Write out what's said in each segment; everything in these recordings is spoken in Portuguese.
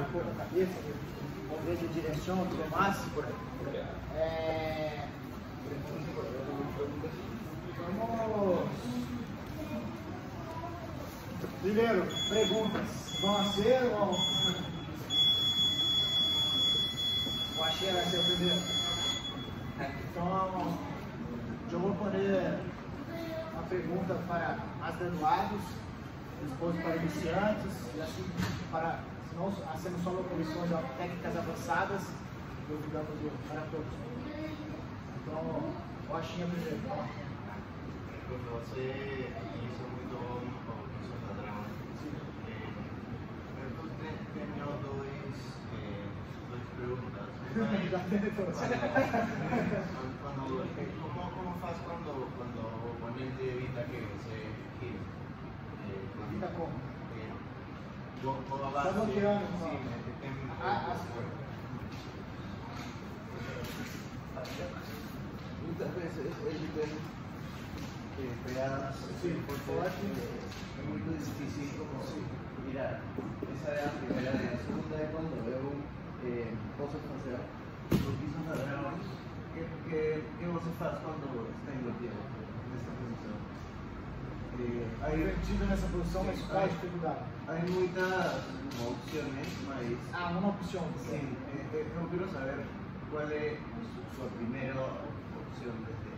um pouco a cabeça, vamos ver de direção, tudo mais. É... Vamos. Primeiro, perguntas. Vão ser ou. O Axé vai ser o primeiro. Então, eu vou poner uma pergunta para as graduados, depois para iniciantes, e assim para, não hacemos só comissões técnicas avançadas, convidamos para todos. Então, o Axinha primeiro. Quando você hizo muito comissões padrão, eu tenho dois, eh, dois perguntas. Já tem todos. Cuando, ¿cómo, ¿Cómo faz cuando, cuando o oponente evita que se gire? Eh, cuando- Evita como? Eh, vos- vos vas- Está bloqueando, sí, ¿no? me- te- te- Ah, ah, Muitas vezes ele tem que pegar Sim, porque forte. é muito difícil como virar. Essa é a primeira e a segunda é quando eu eh, posso fazer os pisos padrões. O que, que, que você faz quando está invertido nessa posição? Aí aí, invertido nessa posição, mas qual a dificuldade? há muitas opções, mas Ah, uma opção. sim, eh, eu quero saber qual é sua primeira opção desde,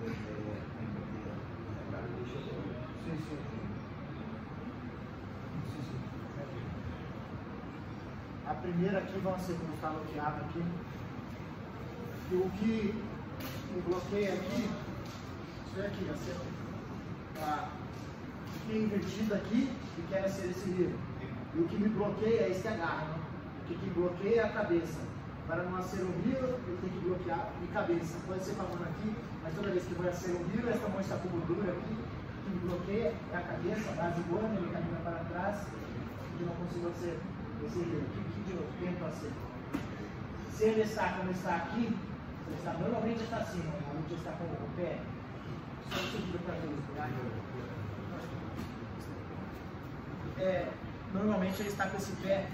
desde a invertida. Sim, sim. Sim, sim. A primeira aqui, vamos ser como está bloqueado aqui. E o que me bloqueia aqui, isso é aqui, assim, tá? O é invertido aqui e quer ser esse livro. E o que me bloqueia é esse agarro, né? O que, que bloqueia é a cabeça. Para não ser um rio, eu tenho que bloquear de cabeça. Pode ser com a mão aqui, mas toda vez que vou ser um rio, essa mão está com gordura aqui. O que me bloqueia é a cabeça, a base guana, ele caminha para trás e não consigo ser esse rio. O que, que eu tento ser? Se ele está como está aqui, ele está, normalmente está assim, né? a gente está com o pé. Só seguir para ver tá? É, normalmente ele está com esse pé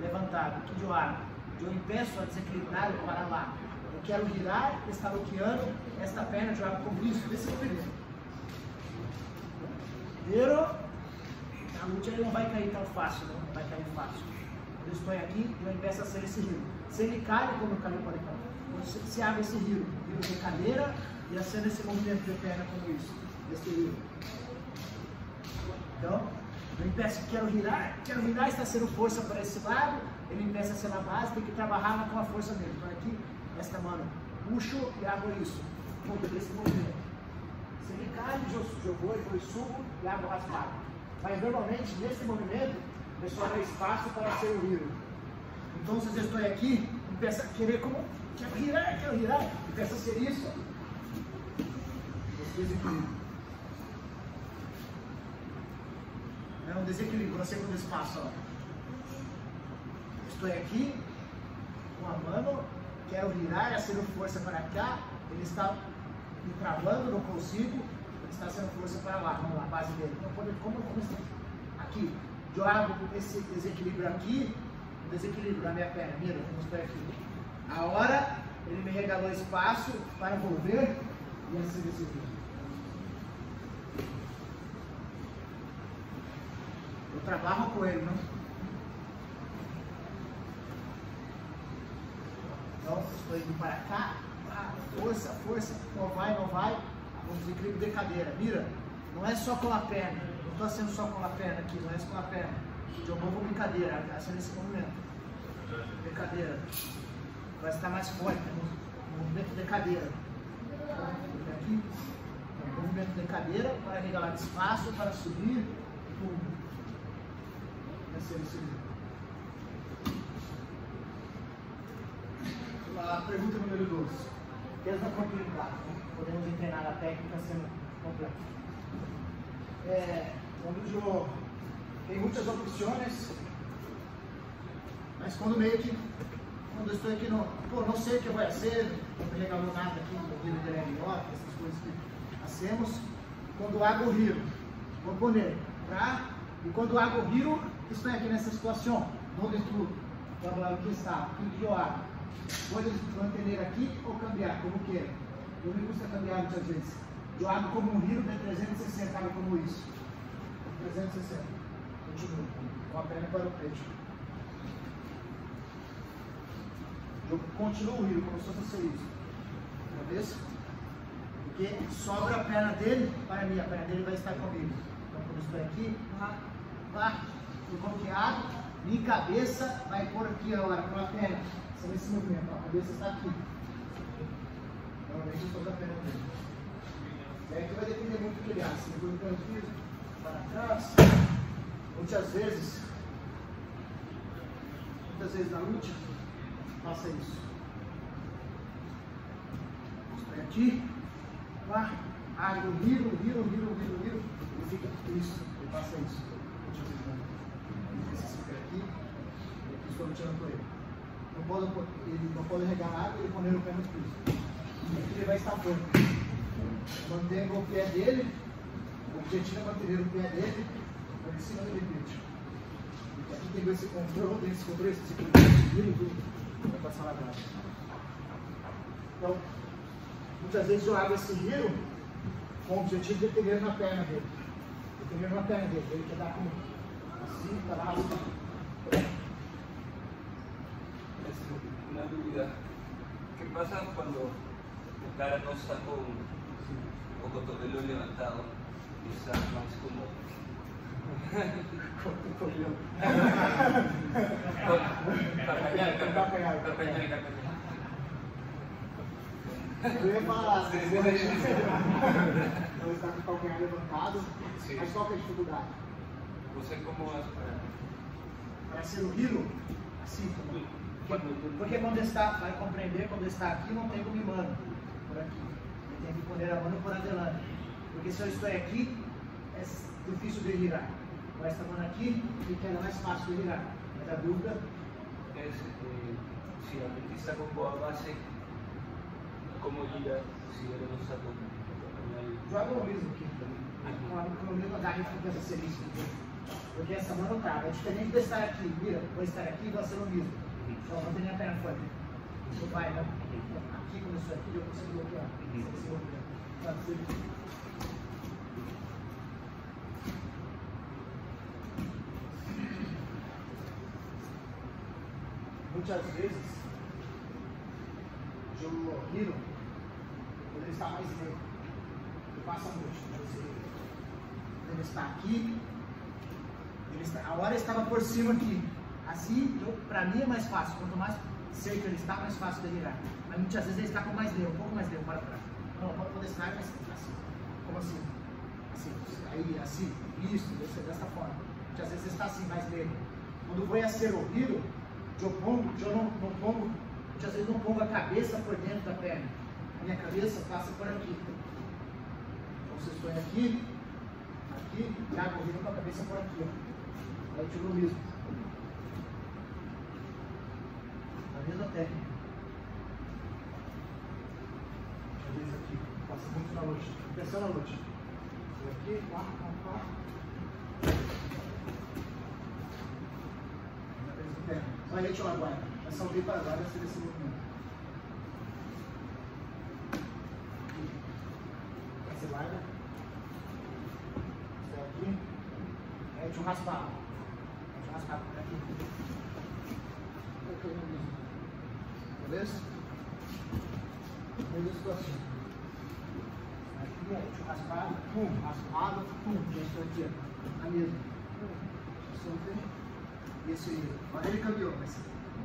levantado. O que eu hago? Eu impeço a desequilibrar para lá. Eu quero virar, está bloqueando esta perna, eu hago com isso, desse movimento. Viro, a luta ele não vai cair tão fácil, não, não vai cair fácil. Eu estou aqui, eu impeço a ser esse rio. Se ele cai, como caiu para cá. Quando se, abre esse rio, viro de cadeira e acendo esse movimento de perna como isso, esse rio. Então, eu impeço, quero virar, quero virar, está sendo força para esse lado, ele impeça ser na base, tem que trabalhar com a força dele. Então aqui, esta mano, puxo e abro isso, contra esse movimento. Se ele cai, vou e subo e abro raspado. Mas normalmente, nesse movimento, pessoal dá espaço para ser o hero. Então, se eu estou aqui, empeça a querer como, quero virar, quero virar, a ser isso. Esse desequilíbrio. É um desequilíbrio, você com o espaço, ó. Estou aqui, com a mão, quero virar, sendo força para cá, ele está me travando, não consigo, ele está sendo força para lá, vamos lá, base dele. Então, como, como assim? Aqui, eu abro esse desequilíbrio aqui, o desequilíbrio da minha perna, mira, como estou aqui. A hora, ele me regalou espaço para envolver e assim desequilíbrio. Eu trabalho com ele, não? Então, estou indo para cá, força, força, não vai, não vai, o desequilíbrio de cadeira, mira, não é só com a perna, não estou sendo só com a perna aqui, não é só com a perna, eu vou com brincadeira, assim nesse movimento, brincadeira, vai estar mais forte no, no movimento de cadeira, aqui, no movimento de cadeira, para regalar espaço, para subir, esse o. A pergunta número 2. Mesma continuidade. Podemos treinar a técnica sendo completa. É, quando eu tem muitas opções, mas quando meio que, quando eu estou aqui, no, pô, não sei o que vai ser, não regalou nada aqui, no livro de Leriota, essas coisas que hacemos, quando hago o rio, vou poner, tá? E quando hago o rio, aqui nessa situação, tu trabalhava que está, aquilo que eu abro. Puedes manter aqui ou cambiar, como queira. Não me gusta cambiar muitas vezes. Eu abro como um giro de 360, abro como isso. 360. Continua. Com a perna para o peito. Eu continuo o giro, como se fosse isso. Cabeça. Porque sobra a perna dele para mim, a perna dele vai estar comigo. Então, eu estou aqui, lá, lá, eu bloqueado, minha cabeça vai por aqui agora, a perna. São esse movimento, ó, a cabeça está aqui. Normalmente eu estou da perna dele. E aí que vai depender muito do ele acha. Se ele for aqui, para trás, muitas vezes, muitas vezes na luta, faça isso. Estou aqui, lá, água, viro, viro, viro, viro, viro, e fica isso, e faça isso. Muitas vezes não. Esse fica aqui, ele. Não pode, ele não pode regar água e poner o pé no piso. E ele vai estar pronto. Mantenha o pé dele, o objetivo é manter o pé dele por cima do limite. E aqui tem esse controle, esse controle, esse controle, vai passar lá atrás. Então, muitas vezes eu abro esse giro com o objetivo de ter na perna dele. De ter na perna dele. Ele quer dar como assim, para lá, assim. una duda. ¿Qué pasa cuando el cara no está con o cotovelo levantado y está más como carcañal. Eu ia falar, sim. Não está com o calcanhar levantado, Sim. mas qual que é a dificuldade? Você como as para Para ser o hilo, assim, como- porque, quando está, vai compreender, quando está aqui, não tem como mano por aqui. Eu tenho que poner a mão por adelante. Porque se eu estou aqui, é difícil de girar. Com esta mão aqui, fica mais fácil de girar. Mas a dúvida, es eh, si el artista con boa base, ¿cómo gira si él no está carcañal? joga o mesmo aqui. Com a com o mesmo agarre fica essa seríssima. Porque essa mão não trava. É diferente de eu estar aqui, vira, vou estar aqui e vou ser o mesmo. Só vou ter minha perna fora. Não vai, não. Aqui, estou aqui, eu consigo bloquear. Uhum. Esse movimento. Pode ser. Muitas vezes, o Hiro, quando ele está mais lento, ele passa muito. Ele está aqui, ele está, a hora estava por cima aqui. Assim, para mim é mais fácil. Quanto mais seco ele está, mais fácil de virar. Mas muitas vezes ele está com mais lento, um pouco mais lento para trás. Não, pode poder estar, mas assim. Como assim? Assim, aí, assim, isso, dessa, dessa forma. Muitas vezes ele está assim, mais lento. Quando vou a ser ouvido, eu pongo, eu não, não pongo, muitas vezes não pongo a cabeça por dentro da perna. A minha cabeça passa por aqui. Então, eu estou aqui, aqui, já correndo com a cabeça por aqui, ó. Aí eu tiro o mesmo. A mesma técnica. Às vezes aqui, passa muito na luz. Atenção na luz. Estou aqui, pá, pá, pá. Interna. Vai aí, tio agora. É só vir para agora e ser esse movimento. Você larga. Estou aqui. Aí, tio raspar. Tio raspar por aqui. Beleza? Mesma situação. Aqui, aí, tio raspado, pum, raspado, pum, estou aqui, ó. Na mesma. Soltei. E esse aí, agora ele cambiou, mas,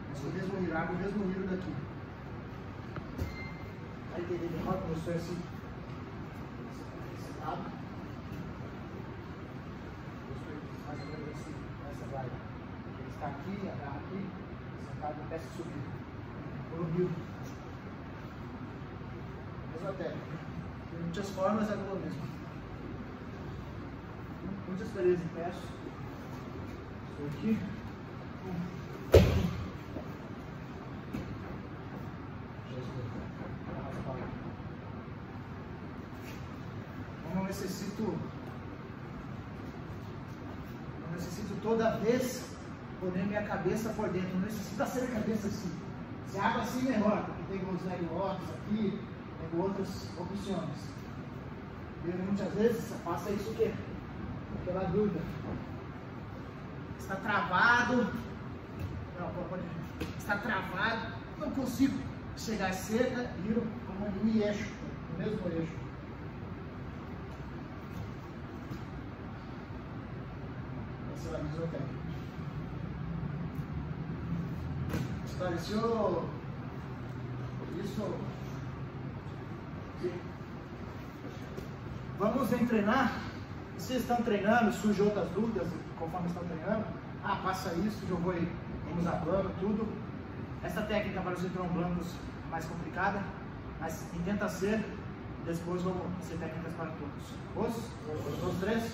mas o mesmo mirado, o mesmo nível daqui. Aí ele roda, começou assim. Esse lado. Começou mais ou menos assim, nessa vai. Ele está aqui, agarra aqui, sentado, desce e subir. Por um rio. Mesma técnica. Tem muitas formas, agora mesmo. Muitas belezas em peço. Estou aqui. Eu não necessito. Não necessito toda vez poner minha cabeça por dentro. Não necessita ser a cabeça assim. Se abre assim melhor, porque tem os negócios aqui, tem outras opções. E muitas vezes passa isso aqui, aquela dúvida. Está travado. Não, pode. Está travado. Não consigo chegar seca, viro como um eixo, no mesmo eixo. Essa é a visão isso? Sim. Vamos treinar. Vocês estão treinando, surgem outras dúvidas conforme estão treinando. Ah, passa isso, eu vou, vamos plano, tudo. Essa técnica para os blancos é mais complicada, mas intenta ser. Depois vamos ser técnicas para todos. Os? Os, os três?